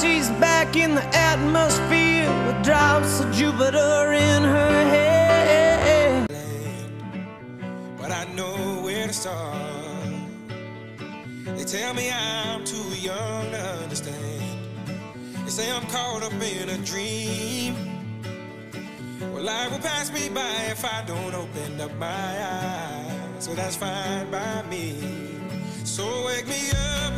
she's back in the atmosphere with drops of Jupiter in her head. But I know where to start. They tell me I'm too young to understand. They say I'm caught up in a dream. Well, life will pass me by if I don't open up my eyes. So that's fine by me. So wake me up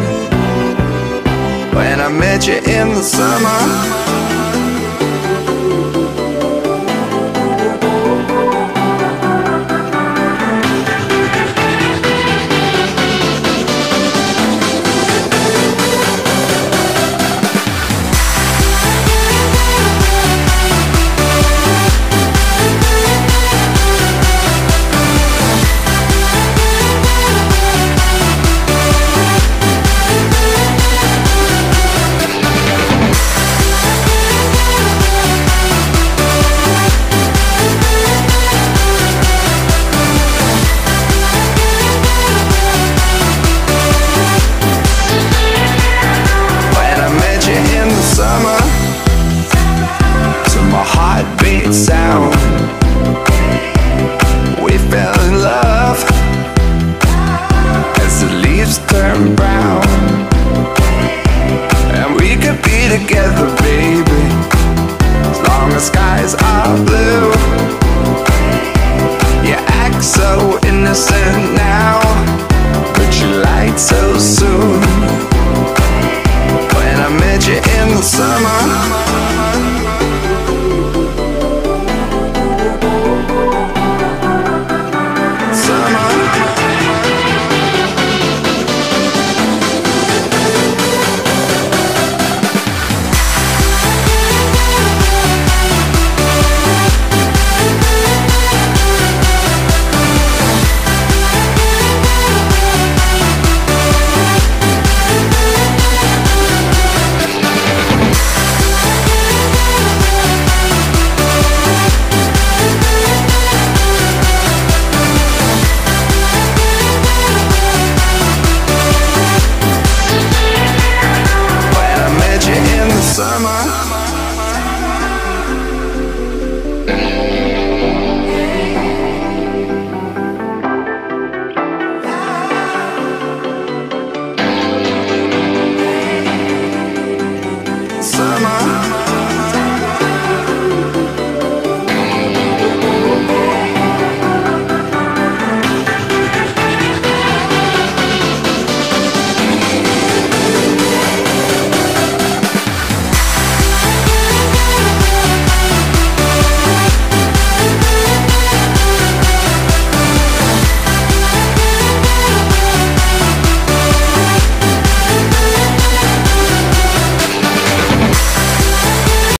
met you in the summer. Skies are blue